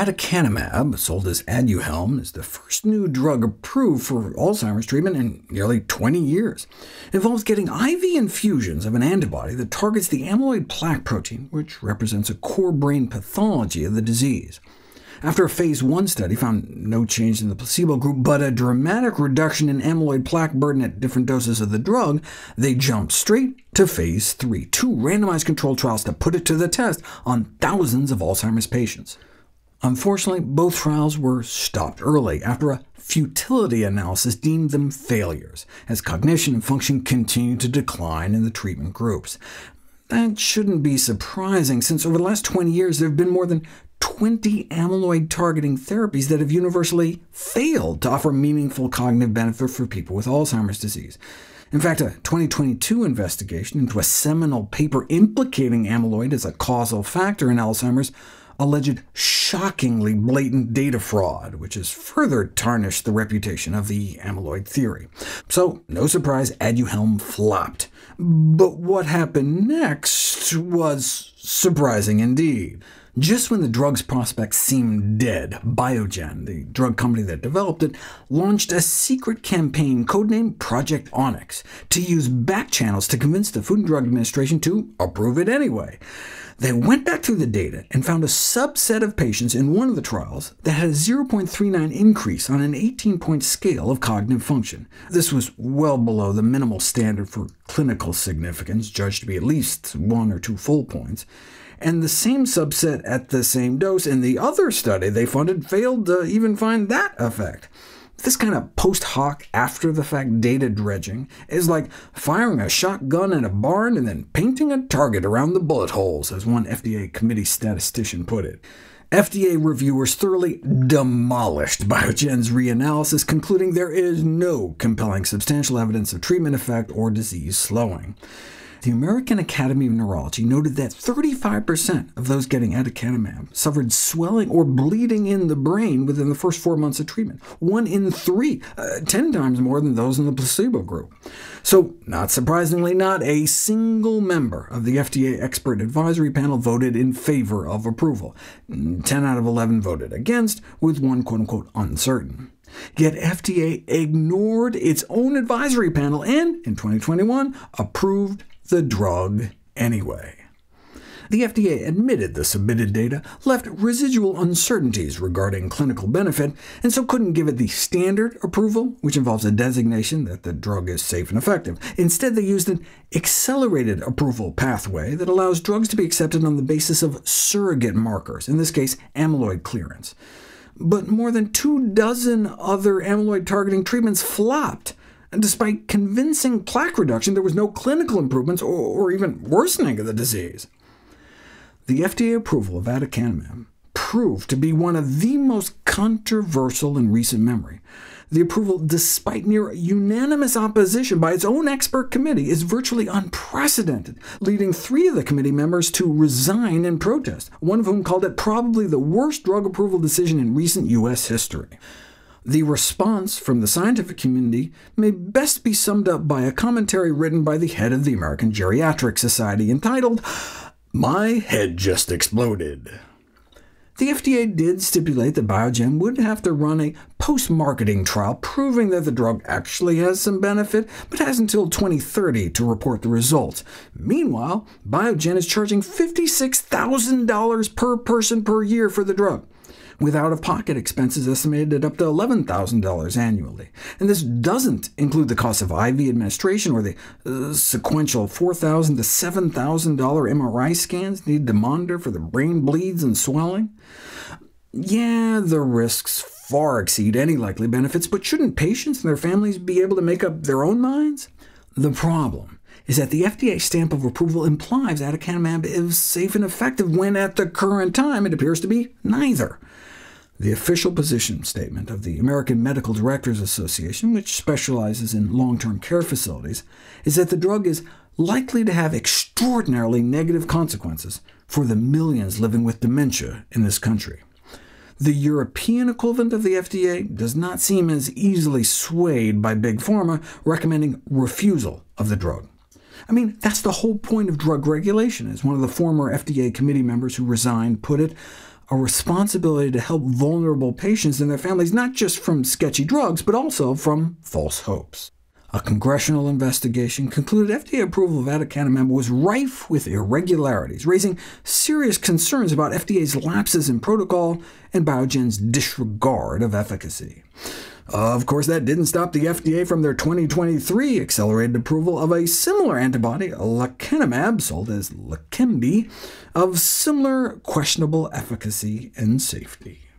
Aducanumab, sold as Aduhelm, is the first new drug approved for Alzheimer's treatment in nearly 20 years. It involves getting IV infusions of an antibody that targets the amyloid plaque protein, which represents a core brain pathology of the disease. After a phase 1 study found no change in the placebo group, but a dramatic reduction in amyloid plaque burden at different doses of the drug, they jumped straight to phase 3, two randomized controlled trials to put it to the test on thousands of Alzheimer's patients. Unfortunately, both trials were stopped early after a futility analysis deemed them failures, as cognition and function continued to decline in the treatment groups. That shouldn't be surprising, since over the last 20 years there have been more than 20 amyloid-targeting therapies that have universally failed to offer meaningful cognitive benefit for people with Alzheimer's disease. In fact, a 2022 investigation into a seminal paper implicating amyloid as a causal factor in Alzheimer's alleged shockingly blatant data fraud, which has further tarnished the reputation of the amyloid theory. So, no surprise, Aduhelm flopped. But what happened next was surprising indeed. Just when the drug's prospects seemed dead, Biogen, the drug company that developed it, launched a secret campaign codenamed Project Onyx to use back channels to convince the Food and Drug Administration to approve it anyway. They went back through the data and found a subset of patients in one of the trials that had a 0.39 increase on an 18-point scale of cognitive function. This was well below the minimal standard for clinical significance, judged to be at least one or two full points. And the same subset at the same dose in the other study they funded failed to even find that effect. This kind of post hoc, after-the-fact data dredging is like firing a shotgun in a barn and then painting a target around the bullet holes, as one FDA committee statistician put it. FDA reviewers thoroughly demolished Biogen's reanalysis, concluding there is no compelling substantial evidence of treatment effect or disease slowing. The American Academy of Neurology noted that 35% of those getting aducanumab suffered swelling or bleeding in the brain within the first four months of treatment, one in three, uh, 10 times more than those in the placebo group. So, not surprisingly, not a single member of the FDA expert advisory panel voted in favor of approval. 10 out of 11 voted against, with one quote-unquote uncertain. Yet FDA ignored its own advisory panel and, in 2021, approved the drug anyway. The FDA admitted the submitted data left residual uncertainties regarding clinical benefit, and so couldn't give it the standard approval, which involves a designation that the drug is safe and effective. Instead, they used an accelerated approval pathway that allows drugs to be accepted on the basis of surrogate markers, in this case amyloid clearance. But more than two dozen other amyloid-targeting treatments flopped, and despite convincing plaque reduction, there was no clinical improvements or, or even worsening of the disease. The FDA approval of aducanumab proved to be one of the most controversial in recent memory. The approval, despite near unanimous opposition by its own expert committee, is virtually unprecedented, leading three of the committee members to resign in protest, one of whom called it probably the worst drug approval decision in recent U.S. history. The response from the scientific community may best be summed up by a commentary written by the head of the American Geriatric Society entitled, My Head Just Exploded. The FDA did stipulate that Biogen would have to run a post-marketing trial proving that the drug actually has some benefit, but has until 2030 to report the results. Meanwhile, Biogen is charging $56,000 per person per year for the drug with out-of-pocket expenses estimated at up to $11,000 annually. And this doesn't include the cost of IV administration or the uh, sequential $4,000 to $7,000 MRI scans needed to monitor for the brain bleeds and swelling. Yeah, the risks far exceed any likely benefits, but shouldn't patients and their families be able to make up their own minds? The problem is that the FDA stamp of approval implies aducanumab is safe and effective, when at the current time it appears to be neither. The official position statement of the American Medical Directors Association, which specializes in long-term care facilities, is that the drug is likely to have extraordinarily negative consequences for the millions living with dementia in this country. The European equivalent of the FDA does not seem as easily swayed by Big Pharma, recommending refusal of the drug. I mean, that's the whole point of drug regulation, as one of the former FDA committee members who resigned put it, a responsibility to help vulnerable patients and their families not just from sketchy drugs, but also from false hopes. A congressional investigation concluded FDA approval of aducanumab was rife with irregularities, raising serious concerns about FDA's lapses in protocol and Biogen's disregard of efficacy. Of course, that didn't stop the FDA from their 2023 accelerated approval of a similar antibody, lecanemab, sold as Leqembi, of similar questionable efficacy and safety.